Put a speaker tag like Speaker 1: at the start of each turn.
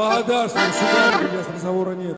Speaker 1: Благодарствую, шикарно, у меня разговора нет.